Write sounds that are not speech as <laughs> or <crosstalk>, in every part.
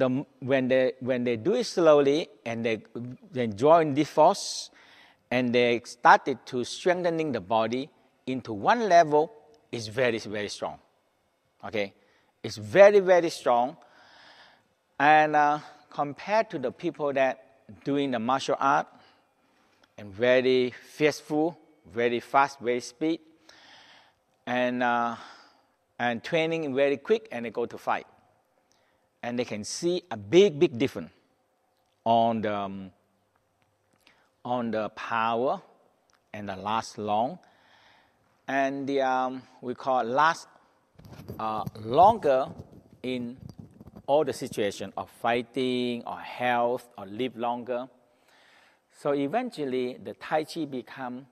the, when, they, when they do it slowly and they, they join this force and they started to strengthening the body into one level, is very, very strong. Okay? It's very, very strong. And uh, compared to the people that doing the martial art and very fierceful, very fast, very speed, and, uh, and training very quick, and they go to fight. And they can see a big, big difference on the, um, on the power and the last long. And the, um, we call last uh, longer in all the situation of fighting or health or live longer. So eventually, the Tai Chi become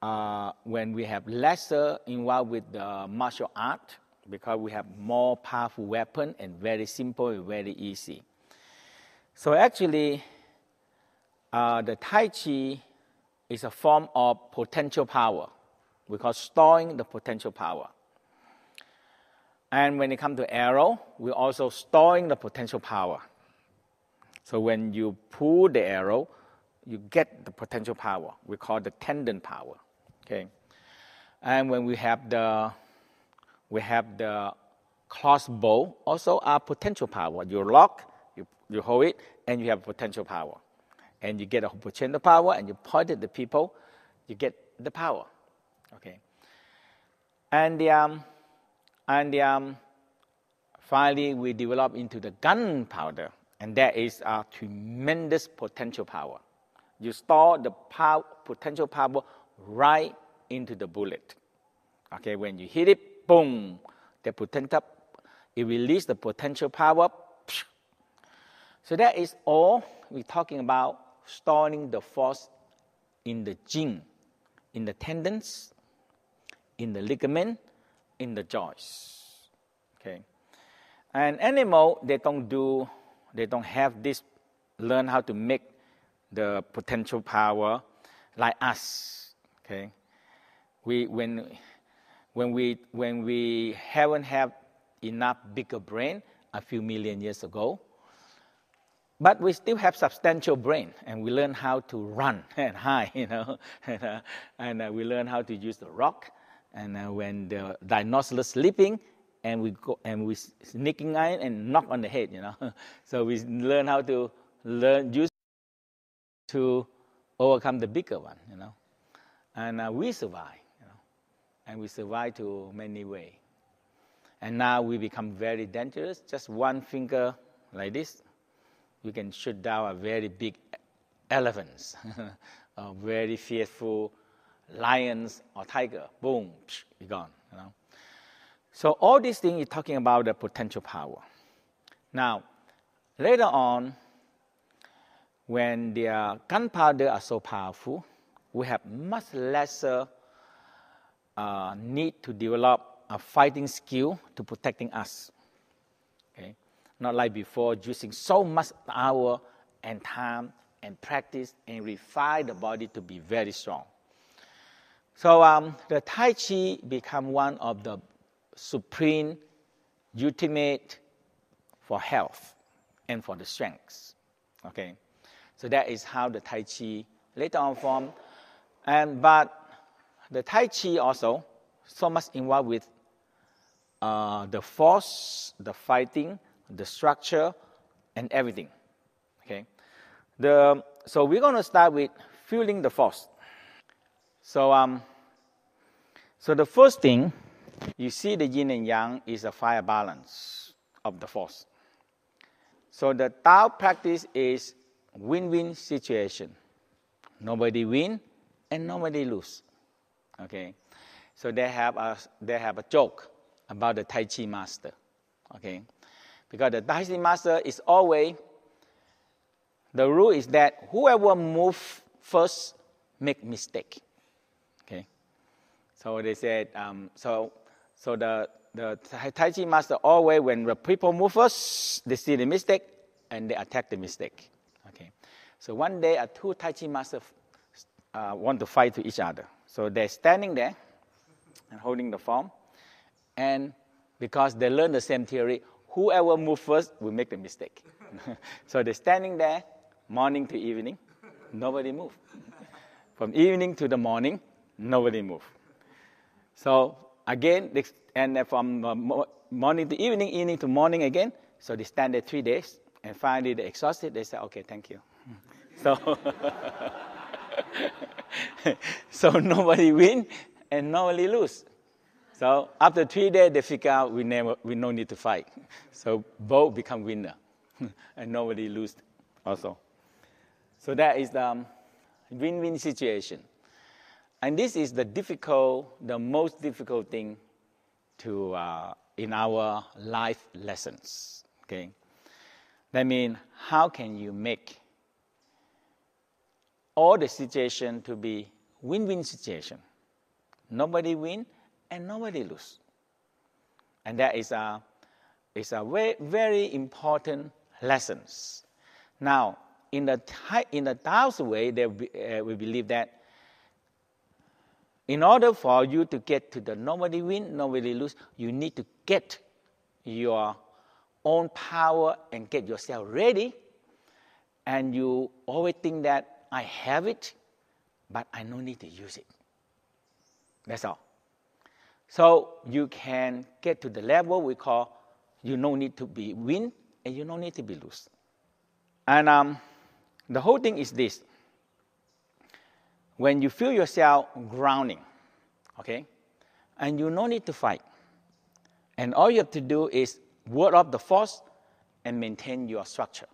uh, when we have lesser involved with the martial art because we have more powerful weapon and very simple and very easy. So actually, uh, the Tai Chi is a form of potential power. We call storing the potential power. And when it comes to arrow, we're also storing the potential power. So when you pull the arrow, you get the potential power. We call the tendon power. Okay. And when we have the we have the crossbow, also our potential power. You lock, you, you hold it, and you have potential power. And you get a potential power, and you point at the people, you get the power. Okay. And um, and um, finally, we develop into the gunpowder, and that is a tremendous potential power. You store the power, potential power right into the bullet. Okay, when you hit it, boom, the potential, it releases the potential power. So that is all we're talking about storing the force in the gene, in the tendons, in the ligament, in the joints. Okay. And animal, they don't do, they don't have this, learn how to make the potential power like us. Okay. We, when, when, we, when we haven't have enough bigger brain a few million years ago, but we still have substantial brain, and we learn how to run <laughs> and hide, you know, <laughs> and, uh, and uh, we learn how to use the rock and uh, when the dinosaurs sleeping, and we go and we sneaking in and knock on the head, you know. <laughs> so we learn how to learn use to overcome the bigger one, you know. And uh, we survive, and we survive to many ways. And now we become very dangerous. Just one finger like this, we can shoot down a very big elephants, <laughs> a very fearful lions or tiger, boom, psh, you're gone. You know? So all these things is talking about the potential power. Now, later on, when the gunpowder are so powerful, we have much lesser uh, need to develop a fighting skill to protecting us. Okay? Not like before, using so much hour and time and practice and refine the body to be very strong. So um, the Tai Chi become one of the supreme, ultimate for health and for the strength. Okay, so that is how the Tai Chi later on formed. And but the Tai Chi also so much involved with uh, the force, the fighting, the structure, and everything. Okay, the so we're going to start with fueling the force. So, um, so the first thing, you see the yin and yang is a fire balance of the force. So the Tao practice is win-win situation. Nobody win and nobody lose. Okay, so they have a they have a joke about the Tai Chi master. Okay, because the Tai Chi master is always the rule is that whoever move first make mistake. Okay, so they said, um, so, so the, the Tai Chi master always, when the people move first, they see the mistake and they attack the mistake. Okay. So one day, a two Tai Chi masters uh, want to fight to each other. So they're standing there and holding the form. And because they learn the same theory, whoever move first will make the mistake. <laughs> so they're standing there, morning to evening, nobody move. From evening to the morning, nobody move. So again, and from morning to evening, evening to morning again. So they stand there three days, and finally they're exhausted. They say, "Okay, thank you." <laughs> so, <laughs> <laughs> so nobody win and nobody lose. So after three days, they figure out we never we no need to fight. So both become winner, <laughs> and nobody lose also. So that is the um, win-win situation. And this is the difficult, the most difficult thing to, uh, in our life lessons. Okay? That means, how can you make all the situation to be win-win situation? Nobody win and nobody lose. And that is a, is a very, very important lessons. Now, in the, in the Taoist way, they, uh, we believe that in order for you to get to the nobody win, nobody lose, you need to get your own power and get yourself ready. And you always think that I have it, but I no need to use it. That's all. So you can get to the level we call you no need to be win and you no need to be lose. And um, the whole thing is this when you feel yourself grounding, okay, and you no need to fight, and all you have to do is ward off the force and maintain your structure,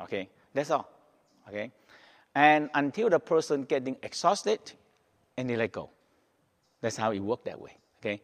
okay, that's all, okay, and until the person getting exhausted, and they let go. That's how it works that way, okay.